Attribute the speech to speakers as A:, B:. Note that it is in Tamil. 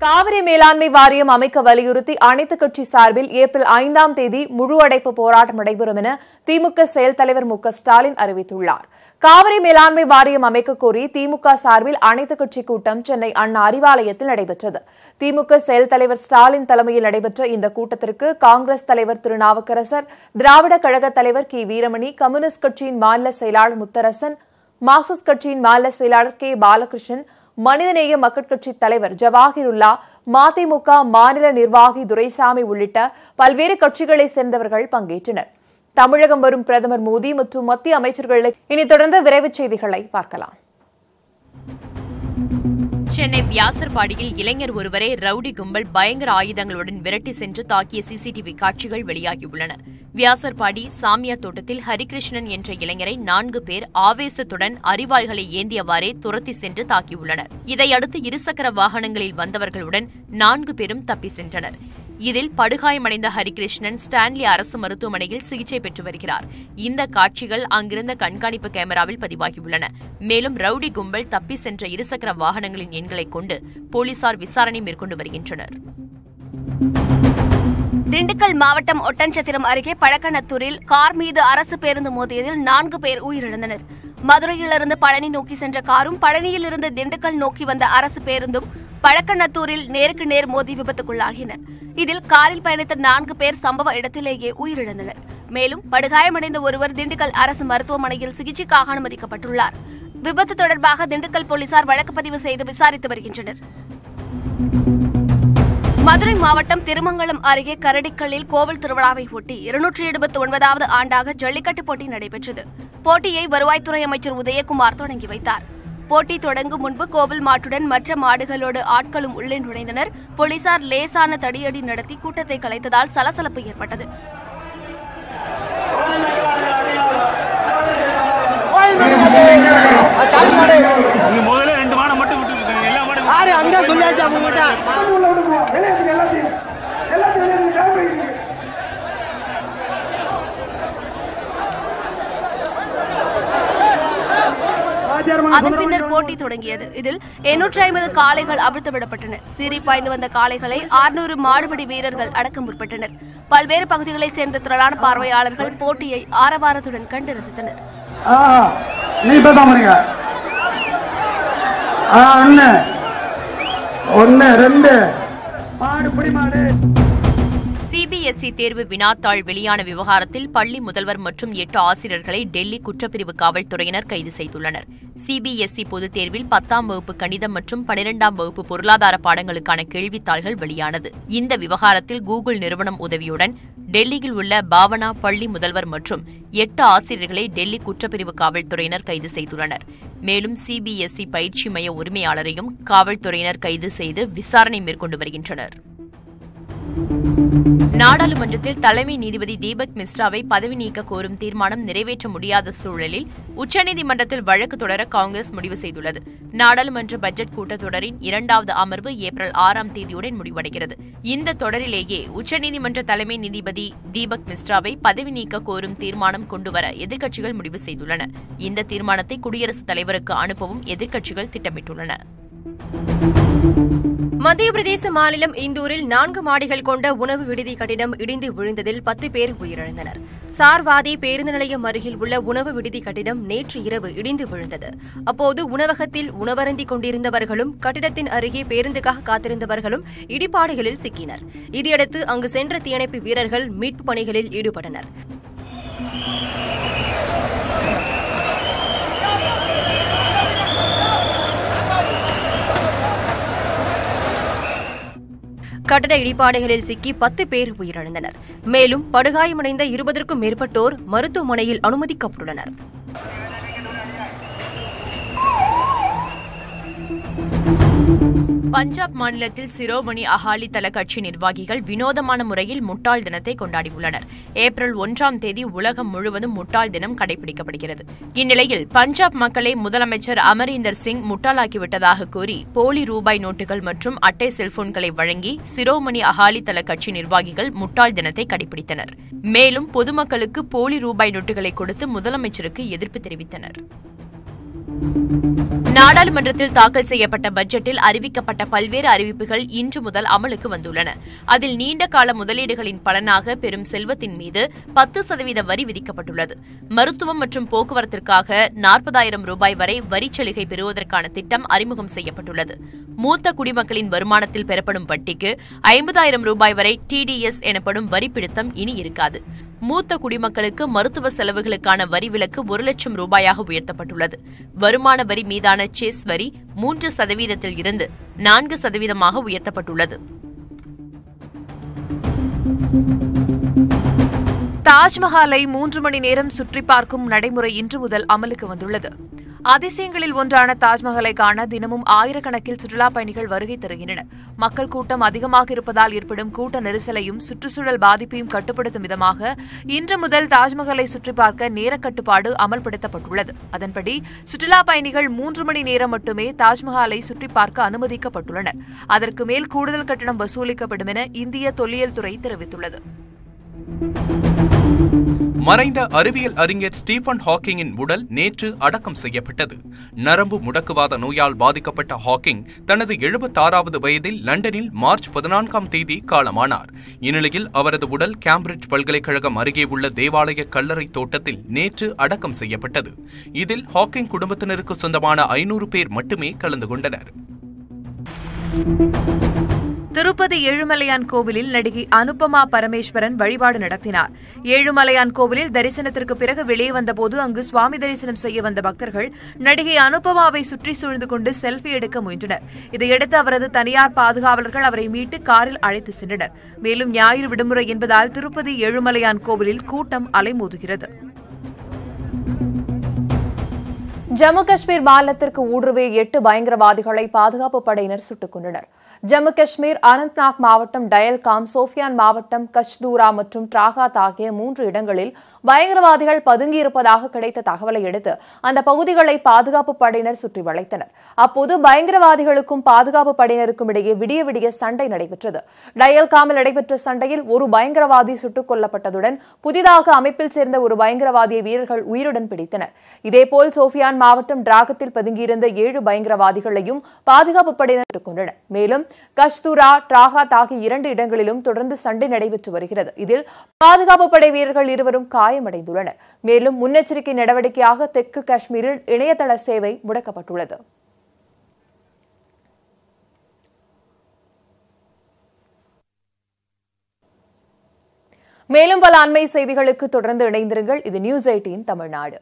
A: காவிரி மேலாண்மை வாரியம் அமைக்க வலியுறுத்தி அனைத்துக் கட்சி சார்பில் ஏப்ரல் ஐந்தாம் தேதி முழு அடைப்பு போராட்டம் நடைபெறும் என திமுக செயல் தலைவர் மு ஸ்டாலின் அறிவித்துள்ளார். காவிரி மேலாண்மை வாரியம் அமைக்க கோரி திமுக சார்பில் அனைத்துக் கட்சி கூட்டம் சென்னை அண்ணா அறிவாலயத்தில் நடைபெற்றது. திமுக செயல் தலைவர் ஸ்டாலின் தலைமையில் நடைபெற்ற இந்த கூட்டத்திற்கு காங்கிரஸ் தலைவர் திருநாவுக்கரசர் திராவிட கழக தலைவர் கி. வீரமணி கம்யூனிஸ்ட் கட்சியின் மாநில செயலாளர் முத்தரசன் மார்க்சிஸ்ட் கட்சியின் மாநில செயலாளர் கே. பாலகிருஷ்ணன் மனிதநேய மக்கள் கட்சி தலைவர் ஜவாஹிருல்லா மதிமுக மாநில நிர்வாகி துரைசாமி உள்ளிட்ட பல்வேறு கட்சிகளைச் சேர்ந்தவர்கள் பங்கேற்றனர். தமிழகம் வரும் பிரதமர் மோடி மற்றும் மத்திய அமைச்சர்களை இனி தொடர்ந்து விரைவுச் செய்திகளை பார்க்கலாம்.
B: சென்னை வியாசர்பாடியில் இளைஞர் ஒருவரை ரவுடி கும்பல் பயங்கர ஆயுதங்களுடன் விரட்டி சென்று தாக்கிய சிசிடிவி காட்சிகள் வெளியாகியுள்ளன. வியாசர்பாடி சாமியார் தோட்டத்தில் ஹரிகிருஷ்ணன் என்ற இளைஞரை நான்கு பேர் ஆவேசத்துடன் அறிவாள்களை ஏந்தியவாறே துரத்தி சென்று தாக்கியுள்ளனர். இதையடுத்து இருசக்கர வாகனங்களில் வந்தவர்களுடன் நான்கு பேரும் தப்பி சென்றனர். இதில் படுகாயமடைந்த ஹரிகிருஷ்ணன் ஸ்டான்லி அரசு மருத்துவமனையில் சிகிச்சை பெற்று வருகிறார். இந்த காட்சிகள் அங்கிருந்த கண்காணிப்பு கேமராவில் பதிவாகியுள்ளன. மேலும் ரவுடி கும்பல் தப்பி சென்ற இருசக்கர வாகனங்களின் எண்களைக் கொண்டு போலீசார் விசாரணை மேற்கொண்டு வருகின்றனர்.
C: திண்டுக்கல் மாவட்டம் ஒட்டன்சத்திரம் அருகே பழக்கநத்தூரில் கார் மீது அரசு பேருந்து மோதியதில் நான்கு பேர் உயிரிழந்தனர். மதுரையிலிருந்து பழனி நோக்கி சென்ற காரும் பழனியிலிருந்து திண்டுக்கல் நோக்கி வந்த அரசு பேருந்தும் பழக்கநத்தூரில் நேருக்கு நேர் மோதி விபத்துக்குள்ளாகின. இதில் காரில் பயணித்த நான்கு பேர் சம்பவ இடத்திலேயே உயிரிழந்தனர். மேலும் படுகாயமடைந்த ஒருவர் திண்டுக்கல் அரசு மருத்துவமனையில் சிகிச்சைக்காக அனுமதிக்கப்பட்டுள்ளார். விபத்து தொடர்பாக திண்டுக்கல் போலீசார் வழக்கு பதிவு செய்து விசாரித்து வருகின்றனர். மதுரை மாவட்டம் திருமங்கலம் அருகே கரடிக்கல்லில் கோவில் திருவிழாவை ஒட்டி இருநூற்றி எழுபத்தி ஒன்பதாவது ஆண்டாக ஜல்லிக்கட்டு போட்டி நடைபெற்றது. போட்டியை வருவாய்த்துறை அமைச்சர் உதயகுமார் தொடங்கி வைத்தார். போட்டி தொடங்கும் முன்பு கோவில் மாட்டுடன் மற்ற மாடுகளோடு ஆட்களும் உள்ளே நுழைந்தனர். போலீசார் லேசான தடியடி நடத்தி கூட்டத்தை கலைத்ததால் சலசலப்பு ஏற்பட்டது
D: நீங்க முதல்ல ரெண்டு மாடை மட்டும் விட்டு எல்லா
E: அங்க சொல்லியாச்சு அவங்க கிட்ட?
C: அதன் பின்னர் போட்டி தொடங்கியது. இதில் எண்ணூற்றி ஐம்பது காளைகள் அவிழ்த்து விடப்பட்டன. சீறி பாய்ந்து வந்த காளைகளை ஆறுநூறு மாடுபிடி வீரர்கள் அடக்க முற்பட்டனர். பல்வேறு பகுதிகளைச் சேர்ந்த திரளான பார்வையாளர்கள் போட்டியை ஆரவாரத்துடன் கண்டு ரசித்தனர்.
E: ஆ நீ பேசாம ரெண்டு. மாடு பிடி மாடு
B: சிபிஎஸ்இ தேர்வு வினாத்தாள் வெளியான விவகாரத்தில் பள்ளி முதல்வர் மற்றும் எட்டு ஆசிரியர்களை டெல்லி குற்றப்பிரிவு காவல்துறையினர் கைது செய்துள்ளனர். சிபிஎஸ்இ பொதுத் தேர்வில் பத்தாம் வகுப்பு கணிதம் மற்றும் பனிரெண்டாம் வகுப்பு பொருளாதார பாடங்களுக்கான கேள்வித்தாள்கள் வெளியானது. இந்த விவகாரத்தில் கூகுள் நிறுவனம் உதவியுடன் டெல்லியில் உள்ள பாவனா பள்ளி முதல்வர் மற்றும் எட்டு ஆசிரியர்களை டெல்லி குற்றப்பிரிவு காவல்துறையினர் கைது செய்துள்ளனர். மேலும் சிபிஎஸ்இ பயிற்சி மைய உரிமையாளரையும் காவல்துறையினர் கைது செய்து விசாரணை மேற்கொண்டு வருகின்றனர். நாடாளுமன்றத்தில் தலைமை நீதிபதி தீபக் மிஸ்ராவை பதவி நீக்க கோரும் தீர்மானம் நிறைவேற்ற முடியாத சூழலில் உச்சநீதிமன்றத்தில் வழக்கு தொடர காங்கிரஸ் முடிவு செய்துள்ளது. நாடாளுமன்ற பட்ஜெட் கூட்டத்தொடரின் இரண்டாவது அமர்வு ஏப்ரல் ஆறாம் தேதியுடன் முடிவடைகிறது. இந்த தொடரிலேயே உச்சநீதிமன்ற தலைமை நீதிபதி தீபக் மிஸ்ராவை பதவி நீக்க கோரும் தீர்மானம் கொண்டுவர எதிர்க்கட்சிகள் முடிவு செய்துள்ளன. இந்த தீர்மானத்தை குடியரசுத் தலைவருக்கு அனுப்பவும் எதிர்க்கட்சிகள் திட்டமிட்டுள்ளன.
F: மத்திய பிரதேச மாநிலம் இந்தூரில் நான்கு மாடிகள் கொண்ட உணவு விடுதி கட்டிடம் இடிந்து விழுந்ததில் பத்து பேர் உயிரிழந்தனர். சார்வாதி பேருந்து நிலையம் அருகில் உள்ள உணவு விடுதி கட்டிடம் நேற்று இரவு இடிந்து விழுந்தது. அப்போது உணவகத்தில் உணவருந்தி கொண்டிருந்தவர்களும் கட்டிடத்தின் அருகே பேருந்துக்காக காத்திருந்தவர்களும் இடிபாடுகளில் சிக்கினர். இதையடுத்து அங்கு சென்ற தீயணைப்பு வீரர்கள் மீட்பு பணிகளில் ஈடுபட்டனர். கட்டட இடிபாடுகளில் சிக்கி பத்து பேர் உயிரிழந்தனர். மேலும் படுகாயமடைந்த இருபதற்கும் மேற்பட்டோர் மருத்துவமனையில் அனுமதிக்கப்பட்டுள்ளனர்.
B: பஞ்சாப் மாநிலத்தில் சிரோமணி அகாலி தள கட்சி நிர்வாகிகள் வினோதமான முறையில் முட்டாள் தினத்தை கொண்டாடியுள்ளனர். ஏப்ரல் ஒன்றாம் தேதி உலகம் முழுவதும் முட்டாள் தினம் கடைபிடிக்கப்படுகிறது. இந்நிலையில் பஞ்சாப் மக்களை முதலமைச்சர் அமரீந்தர் சிங் முட்டாளாக்கிவிட்டதாக கூறி போலி ரூபாய் நோட்டுகள் மற்றும் அட்டை செல்போன்களை வழங்கி சிரோமணி அகாலி தள கட்சி நிர்வாகிகள் முட்டாள் தினத்தை கடைபிடித்தனர். மேலும் பொதுமக்களுக்கு போலி ரூபாய் நோட்டுகளை கொடுத்து முதலமைச்சருக்கு எதிர்ப்பு தெரிவித்தனர். நாடாளுமன்றத்தில் தாக்கல் செய்யப்பட்ட பட்ஜெட்டில் அறிவிக்கப்பட்ட பல்வேறு அறிவிப்புகள் இன்று முதல் அமலுக்கு வந்துள்ளன. அதில் நீண்ட கால முதலீடுகளின் பலனாக பெரும் செல்வத்தின் மீது பத்து சதவீத வரி விதிக்கப்பட்டுள்ளது. மருத்துவம் மற்றும் போக்குவரத்திற்காக நாற்பதாயிரம் ரூபாய் வரை வரிச் சலுகை பெறுவதற்கான திட்டம் அறிமுகம் செய்யப்பட்டுள்ளது. மூத்த குடிமக்களின் வருமானத்தில் பெறப்படும் வட்டிக்கு ஐம்பதாயிரம் ரூபாய் வரை டிடிஎஸ் எனப்படும் வரி பிடித்தம் இனி இருக்காது. மூத்த குடிமக்களுக்கு மருத்துவ செலவுகளுக்கான வரி விலக்கு ஒரு லட்சம் ரூபாயாக உயர்த்தப்பட்டுள்ளது. வருமான வரி மீதான செஸ் வரி மூன்று சதவீதத்தில் இருந்து நான்கு சதவீதமாக உயர்த்தப்பட்டுள்ளது.
A: தாஜ்மஹாலை மூன்று மணி நேரம் சுற்றி பார்க்கும் நடைமுறை இன்று முதல் அமலுக்கு வந்துள்ளது. அதிசயங்களில் ஒன்றான தாஜ்மஹலை காண தினமும் ஆயிரக்கணக்கில் சுற்றுலாப் பயணிகள் வருகை தருகின்றனர். மக்கள் கூட்டம் அதிகமாக இருப்பதால் ஏற்படும் கூட்ட நெரிசலையும் சுற்றுச்சூழல் பாதிப்பையும் கட்டுப்படுத்தும் விதமாக இன்று முதல் தாஜ்மஹாலை சுற்றி பார்க்க நேர கட்டுப்பாடு அமல்படுத்தப்பட்டுள்ளது. அதன்படி சுற்றுலாப் பயணிகள் மூன்று மணி நேரம் மட்டுமே தாஜ்மஹாலை சுற்றி பார்க்க அனுமதிக்கப்பட்டுள்ளனர். அதற்கு மேல் கூடுதல் கட்டணம் வசூலிக்கப்படும் என இந்திய தொல்லியல் துறை தெரிவித்துள்ளது.
G: மறைந்த அறிவியல் அறிஞர் ஸ்டீபன் ஹாக்கிங்கின் உடல் நேற்று அடக்கம் செய்யப்பட்டது. நரம்பு முடக்குவாத நோயால் பாதிக்கப்பட்ட ஹாக்கிங் தனது எழுபத்தாறாவது வயதில் லண்டனில் மார்ச் பதினான்காம் தேதி காலமானார். இந்நிலையில் அவரது உடல் கேம்பிரிட்ஜ் பல்கலைக்கழகம் அருகே உள்ள தேவாலய கல்லறை தோட்டத்தில் நேற்று அடக்கம் செய்யப்பட்டது. இதில் ஹாக்கிங் குடும்பத்தினருக்கு சொந்தமான ஐநூறு பேர் மட்டுமே கலந்து கொண்டனர்.
A: திருப்பதி ஏழுமலையான் கோவிலில் நடிகை அனுபமா பரமேஸ்வரன் வழிபாடு நடத்தினார். ஏழுமலையான் கோவிலில் தரிசனத்திற்கு பிறகு வெளியே வந்தபோது அங்கு சுவாமி தரிசனம் செய்ய வந்த பக்தர்கள் நடிகை அனுபமாவை சுற்றி சூழ்ந்து கொண்டு செல்ஃபி எடுக்க முயன்றனர். இதையடுத்து அவரது தனியார் பாதுகாவலர்கள் அவரை மீட்டு காரில் அழைத்து சென்றனர். மேலும் ஞாயிறு விடுமுறை என்பதால் திருப்பதி ஏழுமலையான் கோவிலில் கூட்டம் அலைமோதுகிறது. ஜம்மு காஷ்மீர் மாநிலத்திற்கு ஊடுருவிய எட்டு பயங்கரவாதிகளை பாதுகாப்பு படையினர் சுட்டுக் கொண்டனர் ஜம்மு காஷ்மீர் அனந்த்நாக் மாவட்டம் டயல்காம் சோஃபியான் மாவட்டம் கச்தூரா மற்றும் டிராகாத் ஆகிய மூன்று இடங்களில் பயங்கரவாதிகள் பதுங்கியிருப்பதாக கிடைத்த தகவலை அடுத்து அந்த பகுதிகளை பாதுகாப்பு படையினர் சுற்றி வளைத்தனர். அப்போது பயங்கரவாதிகளுக்கும் பாதுகாப்பு படையினருக்கும் இடையே விடிய விடிய சண்டை நடைபெற்றது. டயல்காமில் நடைபெற்ற சண்டையில் ஒரு பயங்கரவாதி சுட்டுக் கொல்லப்பட்டதுடன் புதிதாக அமைப்பில் சேர்ந்த ஒரு பயங்கரவாதியை வீரர்கள் உயிருடன் பிடித்தனர். இதேபோல் சோஃபியான் மாவட்டம் டிராகத்தில் பதுங்கியிருந்த ஏழு பயங்கரவாதிகளையும் பாதுகாப்பு படையினர் கொண்டனர் மேலும் கஸ்தூரா டிராகாத் ஆகிய இரண்டு இடங்களிலும் தொடர்ந்து சண்டை நடைபெற்று வருகிறது. இதில் பாதுகாப்பு படை வீரர்கள் இருவரும் காயமடைந்துள்ளனர். மேலும் முன்னெச்சரிக்கை நடவடிக்கையாக தெற்கு காஷ்மீரில் இணையதள சேவை முடக்கப்பட்டுள்ளது. மேலும் பல அண்மை செய்திகளுக்கு தொடர்ந்து இணைந்திருங்கள். இது நியூஸ் எயிட்டீன் தமிழ்நாடு.